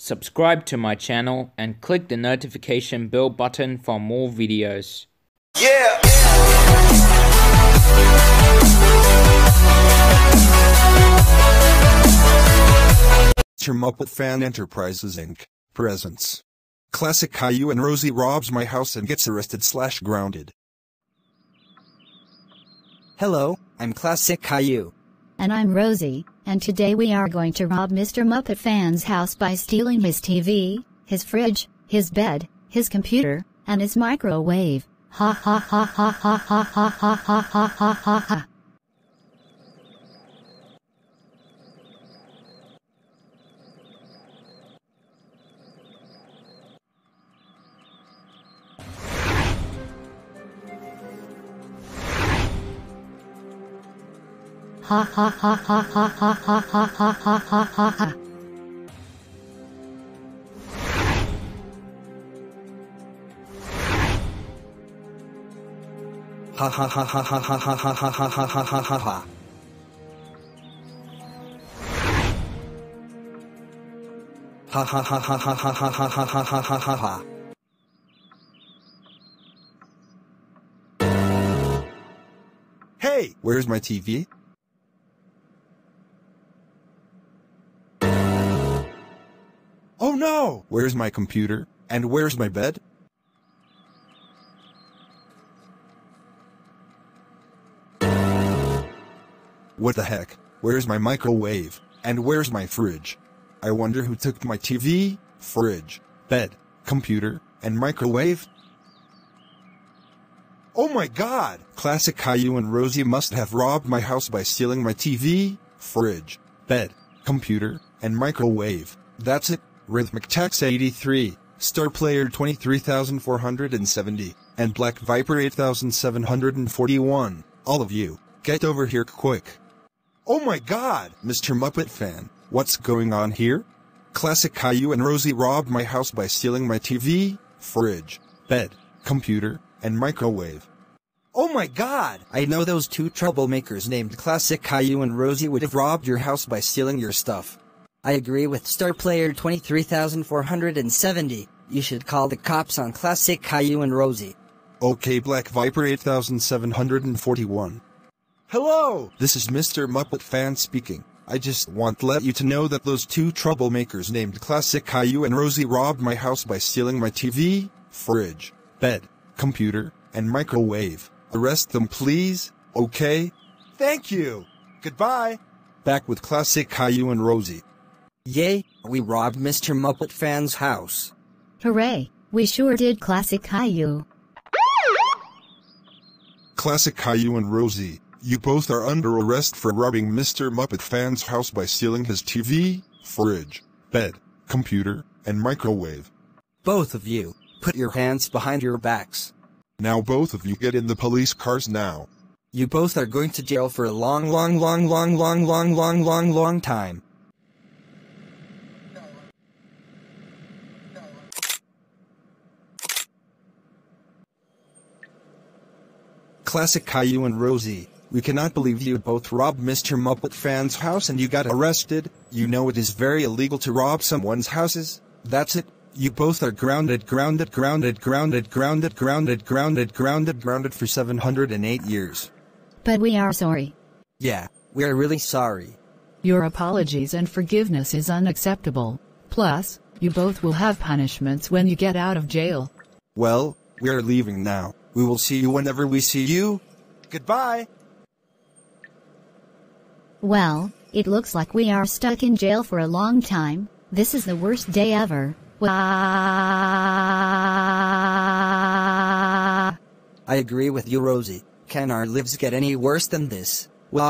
subscribe to my channel and click the notification bell button for more videos. Yeah. Mr. Muppet Fan Enterprises Inc. presents. Classic Caillou and Rosie robs my house and gets arrested slash grounded. Hello, I'm Classic Caillou. And I'm Rosie, and today we are going to rob Mr. Muppet Fan's house by stealing his TV, his fridge, his bed, his computer, and his microwave. Ha ha ha ha ha ha ha ha ha ha ha ha ha. Ha ha ha ha ha ha ha ha ha ha ha ha ha. Ha ha ha ha ha ha ha ha ha ha ha ha ha ha ha. Ha ha ha ha ha ha ha ha ha ha ha ha. Hey, where's my TV? Oh no! Where's my computer? And where's my bed? What the heck? Where's my microwave? And where's my fridge? I wonder who took my TV, fridge, bed, computer, and microwave? Oh my god! Classic Caillou and Rosie must have robbed my house by stealing my TV, fridge, bed, computer, and microwave. That's it. Rhythmic Tax 83, Star Player 23470, and Black Viper 8741. All of you, get over here quick. Oh my god, Mr. Muppet fan, what's going on here? Classic Caillou and Rosie robbed my house by stealing my TV, fridge, bed, computer, and microwave. Oh my god! I know those two troublemakers named Classic Caillou and Rosie would have robbed your house by stealing your stuff. I agree with Star Player 23470. You should call the cops on Classic Caillou and Rosie. Okay, Black Viper 8741. Hello! This is Mr. Muppet Fan speaking. I just want to let you to know that those two troublemakers named Classic Caillou and Rosie robbed my house by stealing my TV, fridge, bed, computer, and microwave. Arrest them, please. Okay? Thank you. Goodbye. Back with Classic Caillou and Rosie. Yay, we robbed Mr. Muppet Fan's house. Hooray! We sure did classic Caillou. Classic Caillou and Rosie, you both are under arrest for robbing Mr. Muppet Fan's house by stealing his TV, fridge, bed, computer, and microwave. Both of you, put your hands behind your backs. Now both of you get in the police cars now. You both are going to jail for a long, long, long, long, long, long, long, long, long time. Classic Caillou and Rosie, we cannot believe you both robbed Mr. Muppet Fan's house and you got arrested. You know it is very illegal to rob someone's houses. That's it. You both are grounded, grounded, grounded, grounded, grounded, grounded, grounded, grounded, grounded for 708 years. But we are sorry. Yeah, we're really sorry. Your apologies and forgiveness is unacceptable. Plus, you both will have punishments when you get out of jail. Well, we are leaving now. We will see you whenever we see you. Goodbye. Well, it looks like we are stuck in jail for a long time. This is the worst day ever. Wah. I agree with you, Rosie. Can our lives get any worse than this? Wah.